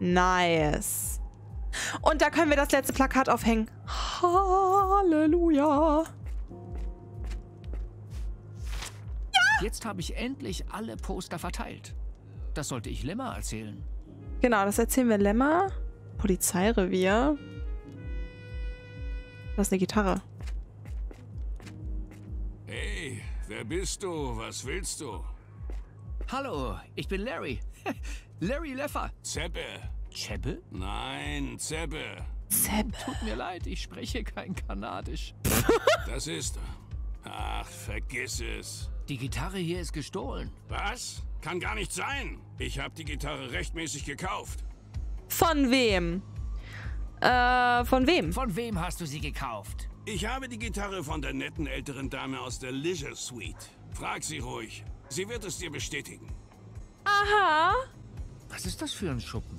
Nice. Und da können wir das letzte Plakat aufhängen. Halleluja. Jetzt habe ich endlich alle Poster verteilt. Das sollte ich Lemma erzählen. Genau, das erzählen wir Lemma. Polizeirevier. Das ist eine Gitarre. Hey, wer bist du? Was willst du? Hallo, ich bin Larry. Larry Leffer. Zeppe. Chebbe? Nein, Zeppe. Sepp. Tut mir leid, ich spreche kein Kanadisch. Das ist... Ach, vergiss es. Die Gitarre hier ist gestohlen. Was? Kann gar nicht sein. Ich habe die Gitarre rechtmäßig gekauft. Von wem? Äh, von wem? Von wem hast du sie gekauft? Ich habe die Gitarre von der netten älteren Dame aus der Leisure Suite. Frag sie ruhig. Sie wird es dir bestätigen. Aha. Was ist das für ein Schuppen?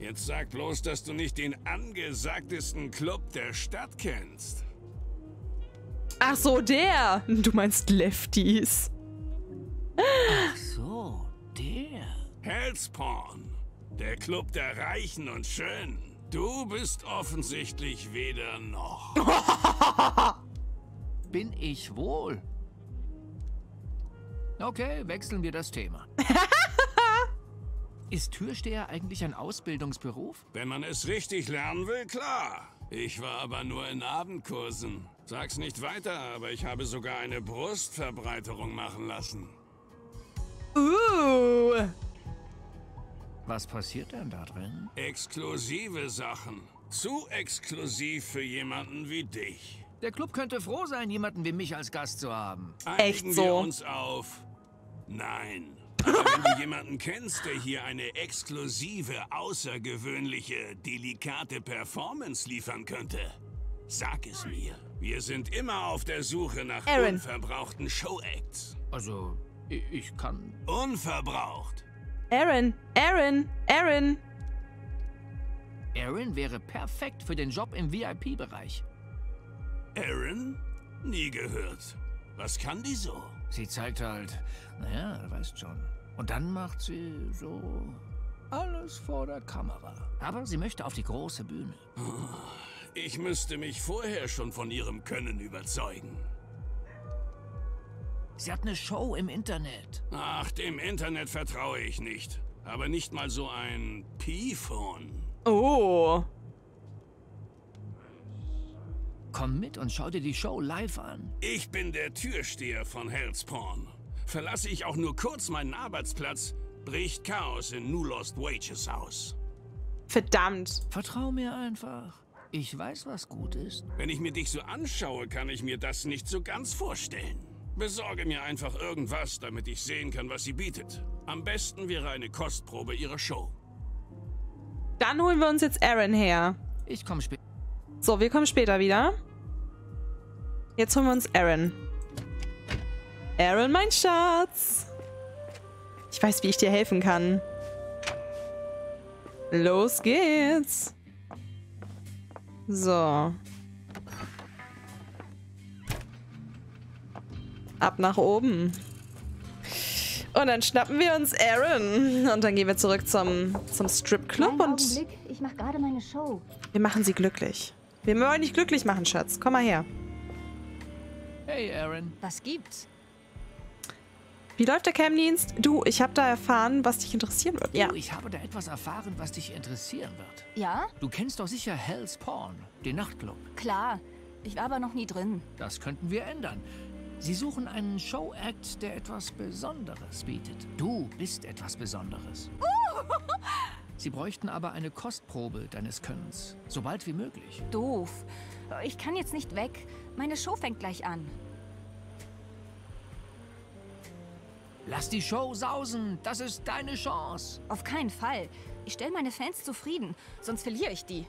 Jetzt sag bloß, dass du nicht den angesagtesten Club der Stadt kennst. Ach so, der. Du meinst Lefties. Ach so, der. Hellspawn. Der Club der Reichen und Schönen. Du bist offensichtlich weder noch. Bin ich wohl. Okay, wechseln wir das Thema. Ist Türsteher eigentlich ein Ausbildungsberuf? Wenn man es richtig lernen will, klar. Ich war aber nur in Abendkursen. Sag's nicht weiter, aber ich habe sogar eine Brustverbreiterung machen lassen. Uh. Was passiert denn da drin? Exklusive Sachen. Zu exklusiv für jemanden wie dich. Der Club könnte froh sein, jemanden wie mich als Gast zu haben. Echt Einigen so? wir uns auf. Nein. Wenn du jemanden kennst, der hier eine exklusive, außergewöhnliche, delikate Performance liefern könnte, sag es mir. Wir sind immer auf der Suche nach Aaron. unverbrauchten Showacts. Also, ich, ich kann. Unverbraucht. Aaron, Aaron, Aaron. Aaron wäre perfekt für den Job im VIP-Bereich. Aaron? Nie gehört. Was kann die so? Sie zeigt halt, naja, du weißt schon. Und dann macht sie so alles vor der Kamera. Aber sie möchte auf die große Bühne. Ich müsste mich vorher schon von ihrem Können überzeugen. Sie hat eine Show im Internet. Ach, dem Internet vertraue ich nicht. Aber nicht mal so ein Pi-Phone. Oh. Komm mit und schau dir die Show live an. Ich bin der Türsteher von Hellspawn. Verlasse ich auch nur kurz meinen Arbeitsplatz, bricht Chaos in New Lost Wages aus. Verdammt. Vertrau mir einfach. Ich weiß, was gut ist. Wenn ich mir dich so anschaue, kann ich mir das nicht so ganz vorstellen. Besorge mir einfach irgendwas, damit ich sehen kann, was sie bietet. Am besten wäre eine Kostprobe ihrer Show. Dann holen wir uns jetzt Aaron her. Ich komme später. So, wir kommen später wieder. Jetzt holen wir uns Aaron. Aaron, mein Schatz. Ich weiß, wie ich dir helfen kann. Los geht's. So. Ab nach oben. Und dann schnappen wir uns Aaron. Und dann gehen wir zurück zum, zum Stripclub und Augenblick, ich mache gerade meine Show. wir machen sie glücklich. Wir wollen dich glücklich machen, Schatz. Komm mal her. Hey, Aaron. Was gibt's? Wie läuft der Camdienst? Du, ich habe da erfahren, was dich interessieren wird. Ja. Du, ich habe da etwas erfahren, was dich interessieren wird. Ja, Du kennst doch sicher Hell's Pawn, den Nachtclub. klar. Ich war aber noch nie drin. Das könnten wir ändern. Sie suchen einen Show-Act, der etwas Besonderes bietet. Du bist etwas Besonderes. Sie bräuchten aber eine Kostprobe deines Könnens. So bald wie möglich. Doof. Ich kann jetzt nicht weg. Meine Show fängt gleich an. Lass die Show sausen. Das ist deine Chance. Auf keinen Fall. Ich stelle meine Fans zufrieden, sonst verliere ich die.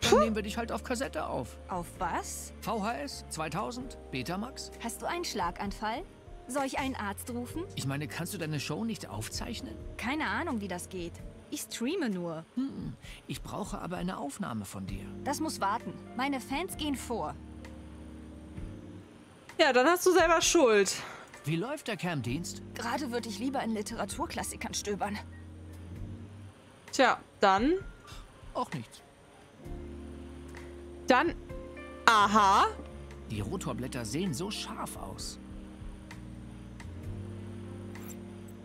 Dann nehmen wir dich halt auf Kassette auf. Auf was? VHS 2000, Betamax. Hast du einen Schlaganfall? Soll ich einen Arzt rufen? Ich meine, kannst du deine Show nicht aufzeichnen? Keine Ahnung, wie das geht. Ich streame nur. Hm, ich brauche aber eine Aufnahme von dir. Das muss warten. Meine Fans gehen vor. Ja, dann hast du selber Schuld. Wie läuft der Cam-Dienst? Gerade würde ich lieber in Literaturklassikern stöbern. Tja, dann. Auch nichts. Dann. Aha. Die Rotorblätter sehen so scharf aus.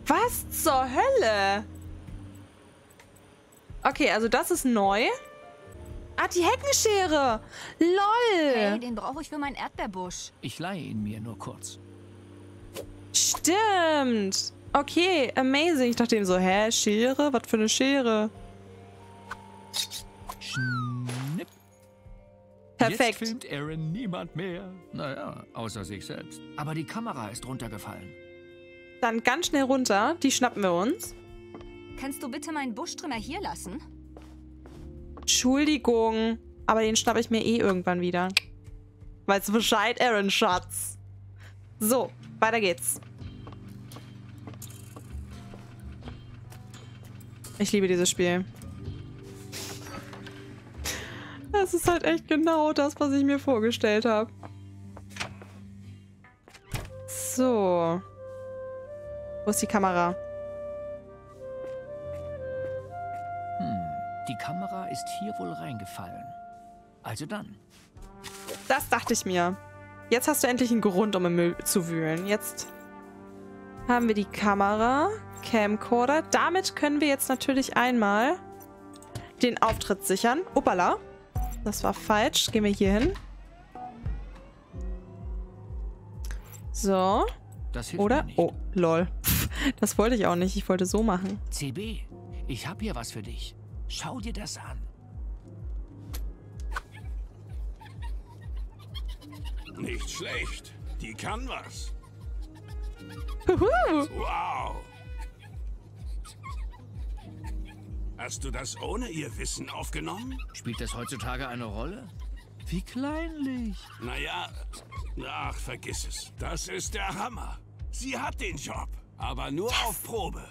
Was zur Hölle? Okay, also das ist neu. Ah, die Heckenschere. Lol. Hey, den brauche ich für meinen Erdbeerbusch. Ich leihe ihn mir nur kurz. Stimmt. Okay, amazing. Ich dachte eben so, hä, Schere? Was für eine Schere? Schnipp. Perfekt. Jetzt filmt Aaron niemand mehr. Naja, außer sich selbst. Aber die Kamera ist runtergefallen. Dann ganz schnell runter. Die schnappen wir uns. Kannst du bitte meinen Buschtrimmer hier lassen? Entschuldigung. Aber den schnappe ich mir eh irgendwann wieder. Weißt du Bescheid, Aaron Schatz? So, weiter geht's. Ich liebe dieses Spiel. Das ist halt echt genau das, was ich mir vorgestellt habe. So. Wo ist die Kamera? Die Kamera ist hier wohl reingefallen. Also dann. Das dachte ich mir. Jetzt hast du endlich einen Grund, um im Müll zu wühlen. Jetzt haben wir die Kamera, Camcorder. Damit können wir jetzt natürlich einmal den Auftritt sichern. Uppala. Das war falsch. Gehen wir hier hin. So. Oder? Oh, lol. Das wollte ich auch nicht. Ich wollte so machen. CB, ich hab hier was für dich. Schau dir das an. Nicht schlecht. Die kann was. Wow. Hast du das ohne ihr Wissen aufgenommen? Spielt das heutzutage eine Rolle? Wie kleinlich. Naja, ach, vergiss es. Das ist der Hammer. Sie hat den Job, aber nur auf Probe.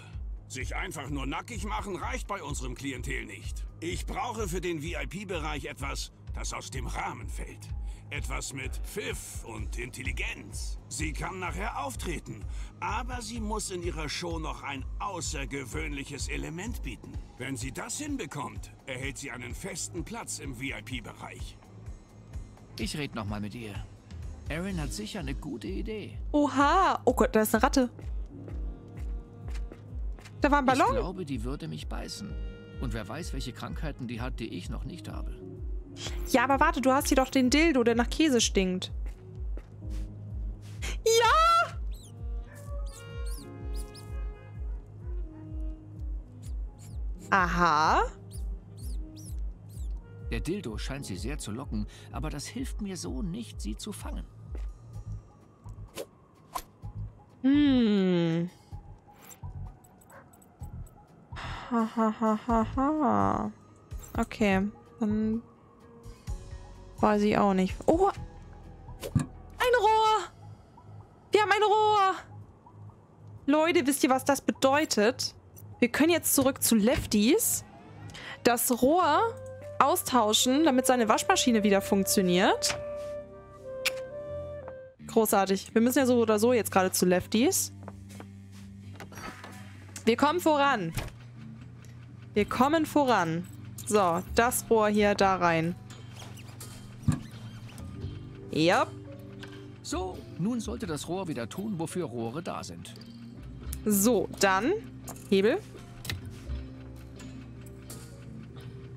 Sich einfach nur nackig machen reicht bei unserem Klientel nicht. Ich brauche für den VIP-Bereich etwas, das aus dem Rahmen fällt. Etwas mit Pfiff und Intelligenz. Sie kann nachher auftreten, aber sie muss in ihrer Show noch ein außergewöhnliches Element bieten. Wenn sie das hinbekommt, erhält sie einen festen Platz im VIP-Bereich. Ich red noch mal mit ihr. Aaron hat sicher eine gute Idee. Oha. Oh Gott, da ist eine Ratte. Da war ein Ich Ballon. glaube, die würde mich beißen. Und wer weiß, welche Krankheiten die hat, die ich noch nicht habe. Ja, aber warte, du hast hier doch den Dildo, der nach Käse stinkt. Ja! Aha. Der Dildo scheint sie sehr zu locken, aber das hilft mir so nicht, sie zu fangen. Hm. Ha, ha, ha, ha, ha. Okay, dann weiß ich auch nicht. Oh, ein Rohr. Wir haben ein Rohr. Leute, wisst ihr, was das bedeutet? Wir können jetzt zurück zu Lefties. Das Rohr austauschen, damit seine Waschmaschine wieder funktioniert. Großartig. Wir müssen ja so oder so jetzt gerade zu Lefties. Wir kommen voran. Wir kommen voran. So, das Rohr hier da rein. Ja. So, nun sollte das Rohr wieder tun, wofür Rohre da sind. So, dann Hebel.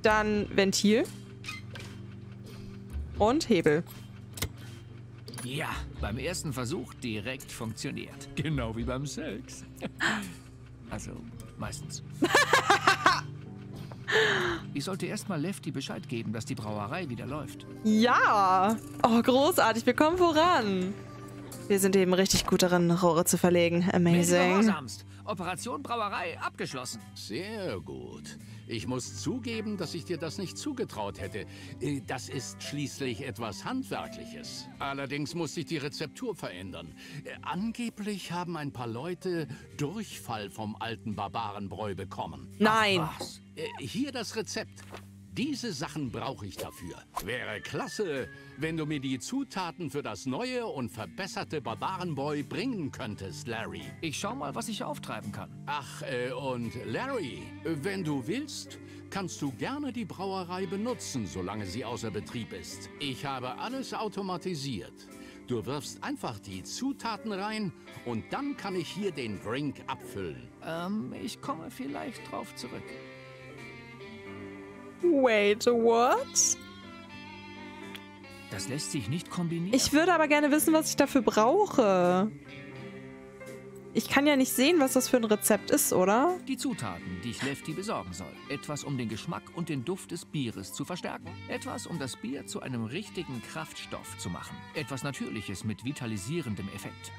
Dann Ventil. Und Hebel. Ja, beim ersten Versuch direkt funktioniert. Genau wie beim Sex. also, meistens. Ich sollte erstmal Lefty Bescheid geben, dass die Brauerei wieder läuft. Ja. Oh, großartig. Wir kommen voran. Wir sind eben richtig gut darin, Rohre zu verlegen. Amazing. Operation Brauerei abgeschlossen. Sehr gut. Ich muss zugeben, dass ich dir das nicht zugetraut hätte. Äh, Das ist schließlich etwas Handwerkliches. Allerdings muss ich die Rezeptur verändern. Äh, Angeblich haben ein paar Leute Durchfall vom alten Barbarenbräu bekommen. Nein. Was? Äh, Hier das Rezept. Diese Sachen brauche ich dafür. Wäre klasse, wenn du mir die Zutaten für das neue und verbesserte Barbarenboy bringen könntest, Larry. Ich schau mal, was ich auftreiben kann. Ach, äh, und Larry, wenn du willst, kannst du gerne die Brauerei benutzen, solange sie außer Betrieb ist. Ich habe alles automatisiert. Du wirfst einfach die Zutaten rein und dann kann ich hier den Drink abfüllen. Ähm, ich komme vielleicht drauf zurück. Wait, what? Das lässt sich nicht kombinieren. Ich würde aber gerne wissen, was ich dafür brauche. Ich kann ja nicht sehen, was das für ein Rezept ist, oder? Die Zutaten, die ich Lefty besorgen soll. Etwas, um den Geschmack und den Duft des Bieres zu verstärken. Etwas, um das Bier zu einem richtigen Kraftstoff zu machen. Etwas Natürliches mit vitalisierendem Effekt.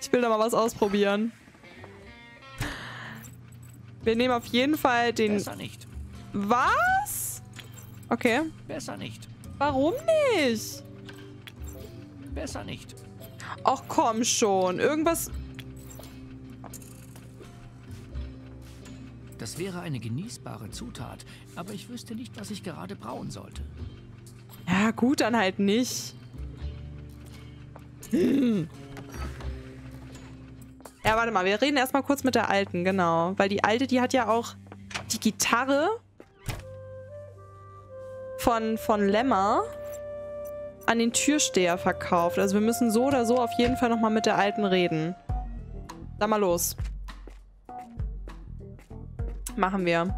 Ich will da mal was ausprobieren. Wir nehmen auf jeden Fall den... Besser nicht. Was? Okay. Besser nicht. Warum nicht? Besser nicht. Ach komm schon. Irgendwas... Das wäre eine genießbare Zutat, aber ich wüsste nicht, was ich gerade brauen sollte. Ja, gut, dann halt nicht. Hm. Ja, warte mal, wir reden erstmal kurz mit der Alten, genau. Weil die Alte, die hat ja auch die Gitarre von, von Lämmer an den Türsteher verkauft. Also wir müssen so oder so auf jeden Fall nochmal mit der Alten reden. Sag mal los. Machen wir.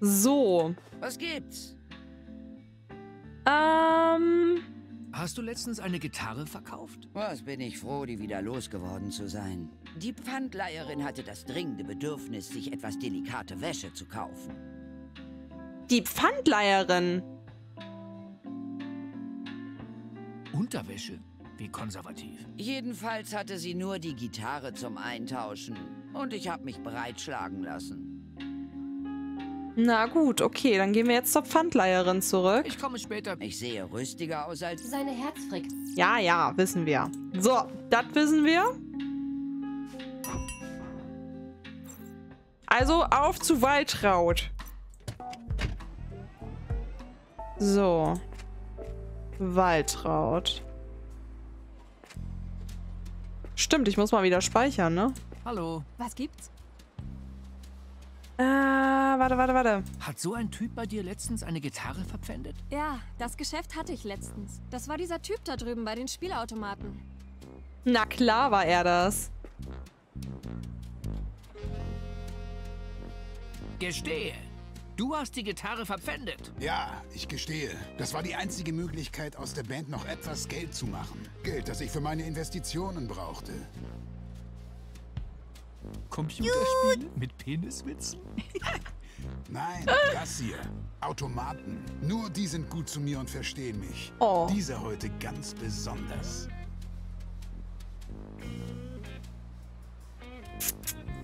So. Was gibt's? Ähm... Hast du letztens eine Gitarre verkauft? Was bin ich froh, die wieder losgeworden zu sein. Die Pfandleiherin hatte das dringende Bedürfnis, sich etwas delikate Wäsche zu kaufen. Die Pfandleiherin. Unterwäsche? Wie konservativ. Jedenfalls hatte sie nur die Gitarre zum Eintauschen. Und ich habe mich breitschlagen lassen. Na gut, okay, dann gehen wir jetzt zur Pfandleiherin zurück. Ich komme später. Ich sehe rüstiger aus als... Seine Herzfrequenz. Ja, ja, wissen wir. So, das wissen wir. Also auf zu Waltraud. So. Waltraud. Stimmt, ich muss mal wieder speichern, ne? Hallo. Was gibt's? Äh, warte, warte, warte. Hat so ein Typ bei dir letztens eine Gitarre verpfändet? Ja, das Geschäft hatte ich letztens. Das war dieser Typ da drüben bei den Spielautomaten. Na klar war er das. Gestehe. Du hast die Gitarre verpfändet. Ja, ich gestehe. Das war die einzige Möglichkeit, aus der Band noch etwas Geld zu machen. Geld, das ich für meine Investitionen brauchte. Computerspiele mit Peniswitzen? Nein, das hier. Automaten. Nur die sind gut zu mir und verstehen mich. Oh. Dieser heute ganz besonders.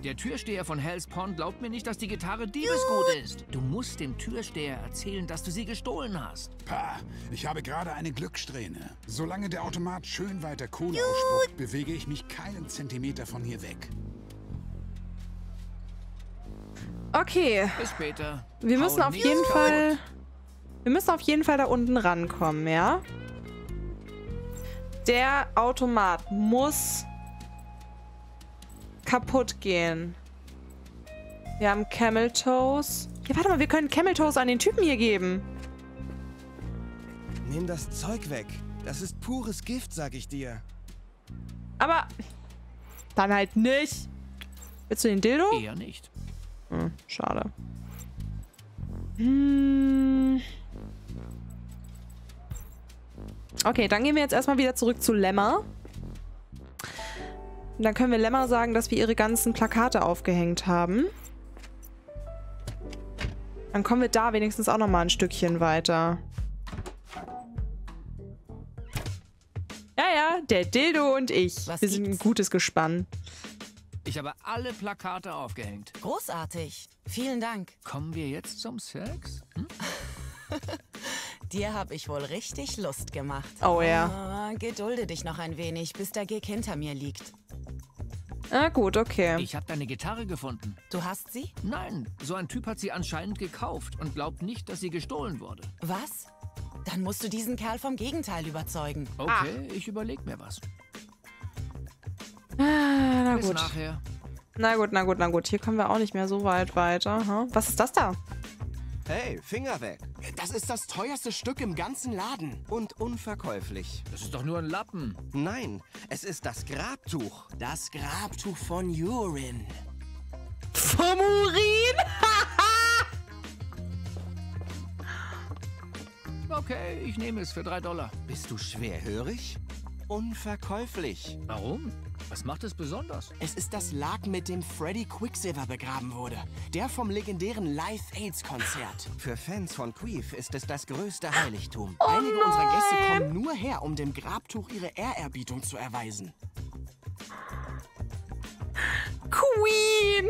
Der Türsteher von Hell's Pond glaubt mir nicht, dass die Gitarre Diebesgut ist. Du musst dem Türsteher erzählen, dass du sie gestohlen hast. Pah, ich habe gerade eine Glückssträhne. Solange der Automat schön weiter Kohle ausspuckt, bewege ich mich keinen Zentimeter von hier weg. Okay, Bis später. wir müssen Hau auf jeden kaputt. Fall... Wir müssen auf jeden Fall da unten rankommen, ja? Der Automat muss kaputt gehen. Wir haben Camel Toes. Ja, warte mal, wir können Camel Toes an den Typen hier geben. Nimm das Zeug weg. Das ist pures Gift, sag ich dir. Aber dann halt nicht. Willst du den Dildo? Eher nicht. Hm, schade. Hm. Okay, dann gehen wir jetzt erstmal wieder zurück zu Lämmer. Und dann können wir Lämmer sagen, dass wir ihre ganzen Plakate aufgehängt haben. Dann kommen wir da wenigstens auch noch mal ein Stückchen weiter. Ja, ja, der Dildo und ich. Was wir sind ein gibt's? gutes Gespann. Ich habe alle Plakate aufgehängt. Großartig. Vielen Dank. Kommen wir jetzt zum Sex? Hm? Dir hab ich wohl richtig Lust gemacht. Oh ja. Ah, gedulde dich noch ein wenig, bis der Gig hinter mir liegt. Ah, gut, okay. Ich habe deine Gitarre gefunden. Du hast sie? Nein, so ein Typ hat sie anscheinend gekauft und glaubt nicht, dass sie gestohlen wurde. Was? Dann musst du diesen Kerl vom Gegenteil überzeugen. Okay, ich überleg mir was. Ah, na Bis gut. nachher. Na gut, na gut, na gut. Hier kommen wir auch nicht mehr so weit weiter. Hm? Was ist das da? Hey, Finger weg. Das ist das teuerste Stück im ganzen Laden. Und unverkäuflich. Das ist doch nur ein Lappen. Nein, es ist das Grabtuch. Das Grabtuch von Urin. Vom Urin? Okay, ich nehme es für drei Dollar. Bist du schwerhörig? Unverkäuflich. Warum? Was macht es besonders? Es ist das Laken, mit dem Freddy Quicksilver begraben wurde. Der vom legendären Live AIDS Konzert. Für Fans von Queef ist es das größte Heiligtum. Einige unserer Gäste kommen nur her, um dem Grabtuch ihre Ehrerbietung zu erweisen. Queen!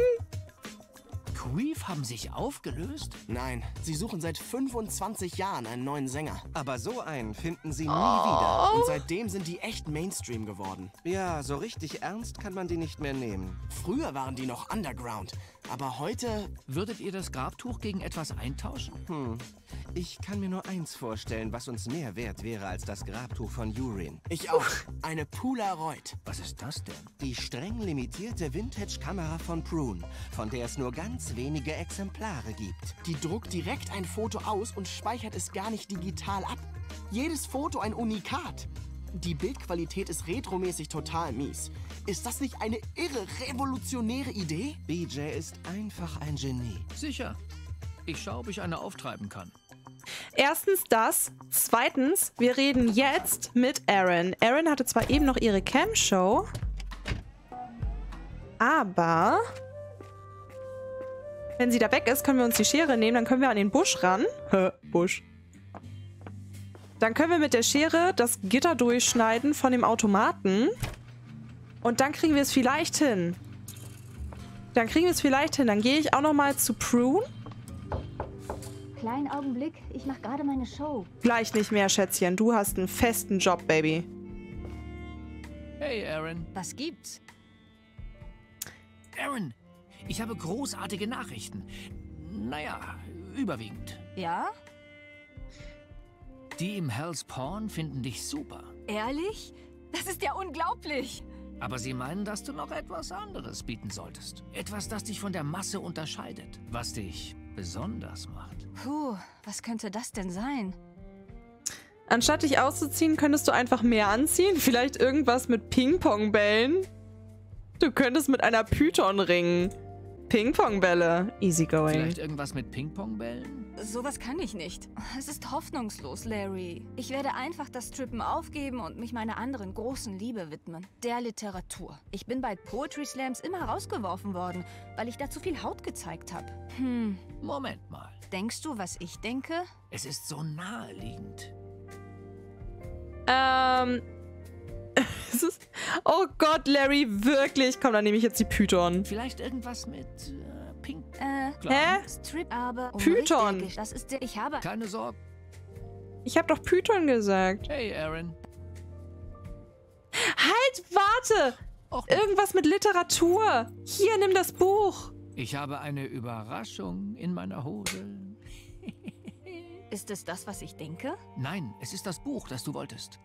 Queef haben sich aufgelöst? Nein, sie suchen seit 25 Jahren einen neuen Sänger. Aber so einen finden sie nie Oh. wieder. Und seitdem sind die echt Mainstream geworden. Ja, so richtig ernst kann man die nicht mehr nehmen. Früher waren die noch Underground. Aber heute, Würdet ihr das Grabtuch gegen etwas eintauschen? Hm. Ich kann mir nur eins vorstellen, was uns mehr wert wäre als das Grabtuch von Urin. ich auch. Eine Polaroid. Was ist das denn? Die streng limitierte Vintage-Kamera von Prune, von der es nur ganz wenige Exemplare gibt. Die druckt direkt ein Foto aus und speichert es gar nicht digital ab. Jedes Foto ein Unikat. Die Bildqualität ist retromäßig total mies. Ist das nicht eine irre, revolutionäre Idee? BJ ist einfach ein Genie. Sicher. Ich schaue, ob ich eine auftreiben kann. Erstens das. Zweitens, wir reden jetzt mit Erin. Erin hatte zwar eben noch ihre Cam-Show, aber wenn sie da weg ist, können wir uns die Schere nehmen, dann können wir an den Busch ran. Hä, Busch. Dann können wir mit der Schere das Gitter durchschneiden von dem Automaten. Und dann kriegen wir es vielleicht hin. Dann kriegen wir es vielleicht hin. Dann gehe ich auch noch mal zu Prune. Kleinen Augenblick, ich mache gerade meine Show. Gleich nicht mehr, Schätzchen. Du hast einen festen Job, Baby. Hey, Aaron. Was gibt's? Aaron, ich habe großartige Nachrichten. Naja, überwiegend. Ja? Die im Hell's Porn finden dich super. Ehrlich? Das ist ja unglaublich. Aber sie meinen, dass du noch etwas anderes bieten solltest. Etwas, das dich von der Masse unterscheidet. Was dich besonders macht. Puh, was könnte das denn sein? Anstatt dich auszuziehen, könntest du einfach mehr anziehen. Vielleicht irgendwas mit Ping-Pong-Bällen. Du könntest mit einer Python ringen. Ping-Pong-Bälle. Easygoing. Vielleicht irgendwas mit Ping-Pong-Bällen? Sowas kann ich nicht. Es ist hoffnungslos, Larry. Ich werde einfach das Strippen aufgeben und mich meiner anderen großen Liebe widmen. Der Literatur. Ich bin bei Poetry Slams immer rausgeworfen worden, weil ich da zu viel Haut gezeigt habe. Hm, Moment mal. denkst du, was ich denke? Es ist so naheliegend. Ähm. Es ist, oh Gott, Larry, wirklich. Komm, dann nehme ich jetzt die Python. Vielleicht irgendwas mit äh, Pink. Äh, Klar. Hä? Strip, aber... um Python. richtig- Das ist der... Ich habe... Keine Sorge. Ich habe doch Python gesagt. Hey, Aaron. Halt, warte. Och, Irgendwas mit Literatur. Hier, nimm das Buch. ich habe eine Überraschung in meiner Hose. Ist es das, was ich denke? Nein, es ist das Buch, das du wolltest.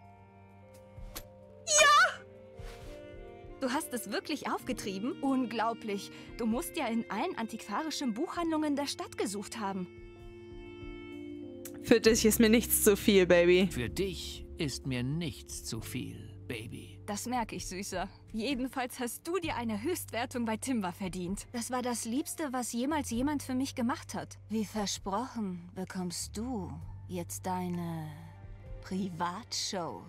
Du hast es wirklich aufgetrieben? Unglaublich. Du musst ja in allen antiquarischen Buchhandlungen der Stadt gesucht haben. Für dich ist mir nichts zu viel, Baby. Für dich ist mir nichts zu viel, Baby. Das merke ich, Süßer. Jedenfalls hast du dir eine Höchstwertung bei Timber verdient. Das war das Liebste, was jemals jemand für mich gemacht hat. Wie versprochen, bekommst du jetzt deine Privatshow.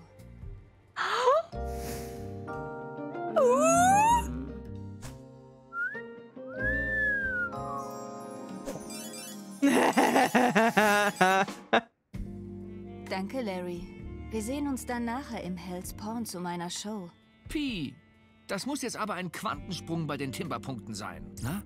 Danke, Larry. Wir sehen uns dann nachher im Hell's Porn zu meiner Show. Pi, das muss jetzt aber ein Quantensprung bei den Timberpunkten sein, na?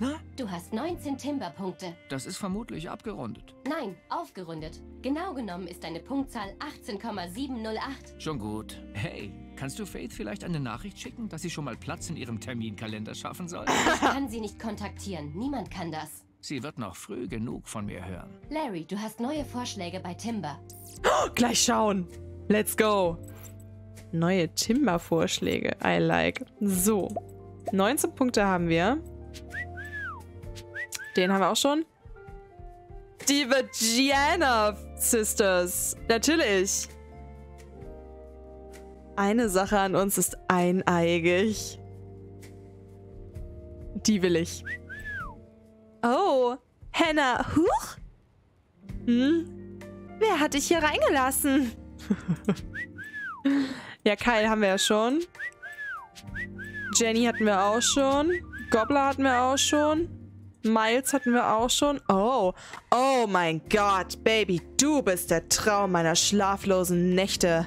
Na? Du hast 19 Timber-Punkte. Das ist vermutlich abgerundet. Nein, aufgerundet. Genau genommen ist deine Punktzahl 18,708. Schon gut. Hey, kannst du Faith vielleicht eine Nachricht schicken, dass sie schon mal Platz in ihrem Terminkalender schaffen soll? Ich kann sie nicht kontaktieren. Niemand kann das. Sie wird noch früh genug von mir hören. Larry, du hast neue Vorschläge bei Timber. Oh, gleich schauen. Let's go. Neue Timber-Vorschläge. I like. So. 19 Punkte haben wir. Den haben wir auch schon. Die Virginia Sisters. Natürlich. Eine Sache an uns ist eineigig. Die will ich. Oh, Hannah, huch? Hm? Wer hat dich hier reingelassen? ja, Kyle haben wir ja schon. Jenny hatten wir auch schon. Gobbler hatten wir auch schon. Miles hatten wir auch schon. Oh, oh mein Gott, Baby, du bist der Traum meiner schlaflosen Nächte.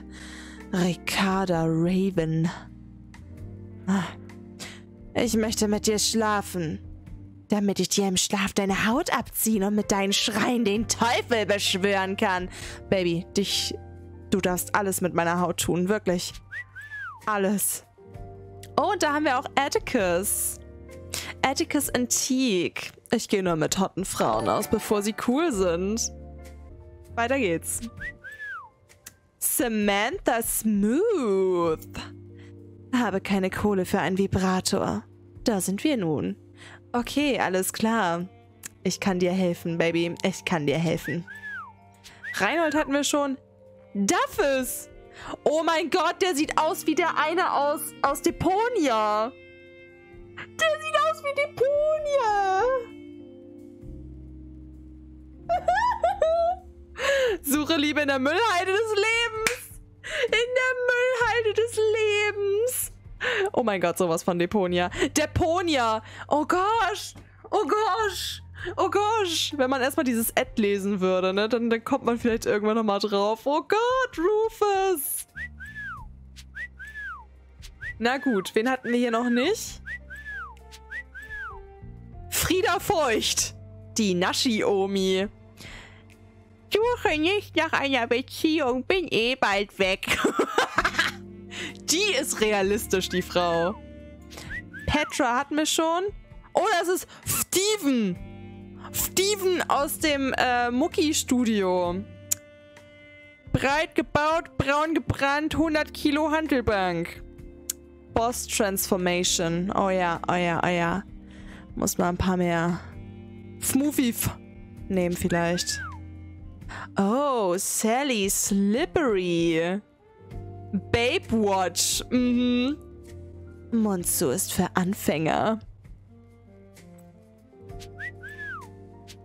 Ricarda Raven. Ah. Ich möchte mit dir schlafen, damit ich dir im Schlaf deine Haut abziehen und mit deinen Schreien den Teufel beschwören kann. Baby, dich, du darfst alles mit meiner Haut tun, wirklich. Alles. Oh, und da haben wir auch Atticus. Atticus Antique. Ich gehe nur mit hotten Frauen aus, bevor sie cool sind. Weiter geht's. Samantha Smooth. Habe keine Kohle für einen Vibrator. Da sind wir nun. Okay, alles klar. Ich kann dir helfen, Baby. Ich kann dir helfen. Reinhold hatten wir schon. Duffus! Oh mein Gott, der sieht aus wie der eine aus, aus Deponia. Der sieht aus wie Deponia. Suche Liebe in der Müllhalde des Lebens. In der Müllhalde des Lebens. Oh mein Gott, sowas von Deponia. Deponia. Oh gosh. Oh gosh. Oh gosh. Wenn man erstmal dieses Ad lesen würde, ne, dann, dann kommt man vielleicht irgendwann nochmal drauf. Oh Gott, Rufus. Na gut, wen hatten wir hier noch nicht? Frieda Feucht. Die Naschi-Omi. Suche nicht nach einer Beziehung, bin eh bald weg. die ist realistisch, die Frau. Petra hatten wir schon. Oh, das ist Steven. Steven aus dem äh, Mucki-Studio. Breit gebaut, braun gebrannt, 100 Kilo Handelbank. Boss Transformation. Oh ja, oh ja, oh ja. Muss mal ein paar mehr Smoothie nehmen vielleicht. Oh, Sally Slippery. Babe Watch. Mhm. Monzo ist für Anfänger.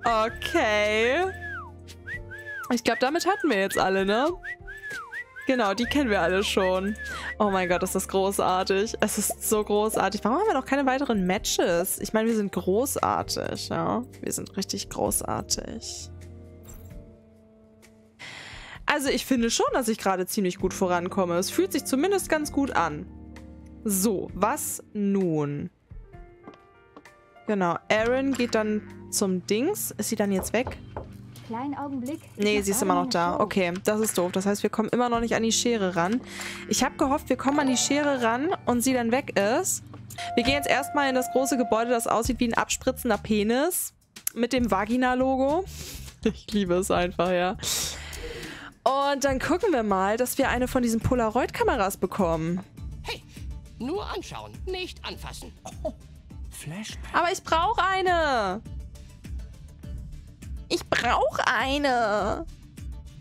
Okay. Ich glaube, damit hatten wir jetzt alle, ne? Genau, die kennen wir alle schon. Oh mein Gott, ist das großartig. Es ist so großartig. Warum haben wir noch keine weiteren Matches? Ich meine, wir sind großartig, ja. Wir sind richtig großartig. Also ich finde schon, dass ich gerade ziemlich gut vorankomme. Es fühlt sich zumindest ganz gut an. So, was nun? Genau, Aaron geht dann zum Dings. Ist sie dann jetzt weg? Kleinen Augenblick. Nee, sie ist immer noch da. Okay, das ist doof. Das heißt, wir kommen immer noch nicht an die Schere ran. Ich habe gehofft, wir kommen an die Schere ran und sie dann weg ist. Wir gehen jetzt erstmal in das große Gebäude, das aussieht wie ein abspritzender Penis. Mit dem Vagina-Logo. Ich liebe es einfach, ja. Und dann gucken wir mal, dass wir eine von diesen Polaroid-Kameras bekommen. Hey, nur anschauen, nicht anfassen. Oh, Flashback. Aber ich brauche eine. Ich brauche eine.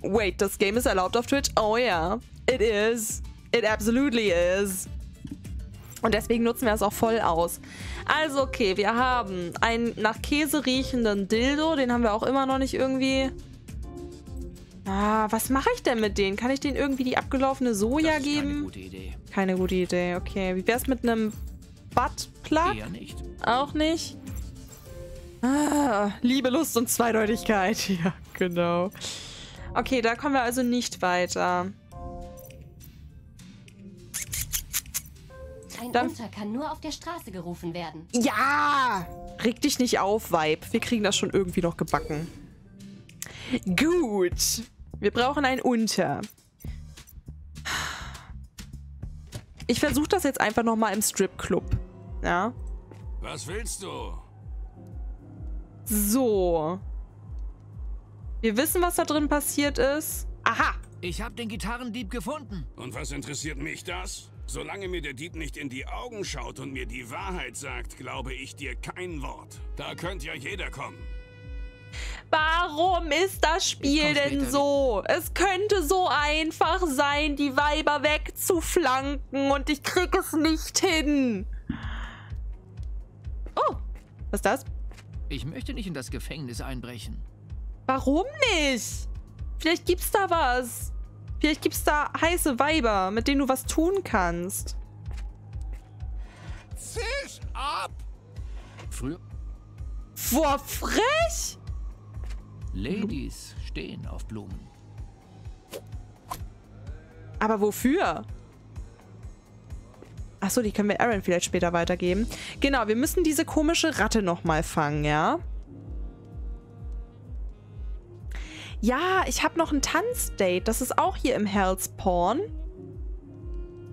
Wait, das Game ist erlaubt auf Twitch? Oh ja, it is. It absolutely is. Und deswegen nutzen wir es auch voll aus. Also okay, wir haben einen nach Käse riechenden Dildo. Den haben wir auch immer noch nicht irgendwie... Ah, was mache ich denn mit denen? Kann ich denen irgendwie die abgelaufene Soja das ist geben? Keine gute Idee. Keine gute Idee, okay. Wie wär's mit einem Buttplug? Eher nicht. Auch nicht? Ah, Liebe, Lust und Zweideutigkeit. Ja, genau. Okay, da kommen wir also nicht weiter. Ein Dann- Unter kann nur auf der Straße gerufen werden. Ja! Reg dich nicht auf, Vibe. Wir kriegen das schon irgendwie noch gebacken. Gut. Wir brauchen ein Unter. Ich versuche das jetzt einfach nochmal im Stripclub. Ja. Was willst du? So. Wir wissen, was da drin passiert ist. Aha! Ich habe den Gitarrendieb gefunden. Und was interessiert mich das? Solange mir der Dieb nicht in die Augen schaut und mir die Wahrheit sagt, glaube ich dir kein Wort. Da könnte ja jeder kommen. Warum ist das Spiel denn so? Es könnte so einfach sein, die Weiber wegzuflanken und ich krieg es nicht hin. Oh, was ist das? Ich möchte nicht in das Gefängnis einbrechen. Warum nicht? Vielleicht gibt's da was. Vielleicht gibt's da heiße Weiber, mit denen du was tun kannst. Zisch ab! Früher. Boah, frech! Ladies stehen auf Blumen. Aber wofür? Achso, die können wir Aaron vielleicht später weitergeben. Genau, wir müssen diese komische Ratte nochmal fangen, ja? Ja, ich habe noch ein Tanzdate. Das ist auch hier im Hell's Porn.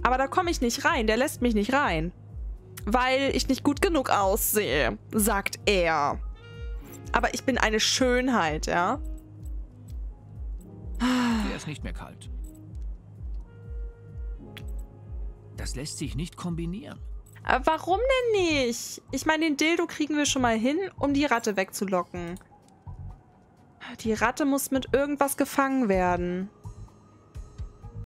Aber da komme ich nicht rein. Der lässt mich nicht rein. Weil ich nicht gut genug aussehe, sagt er. Aber ich bin eine Schönheit, ja? Der ist nicht mehr kalt. Das lässt sich nicht kombinieren. Aber warum denn nicht? Ich meine, den Dildo kriegen wir schon mal hin, um die Ratte wegzulocken. Die Ratte muss mit irgendwas gefangen werden.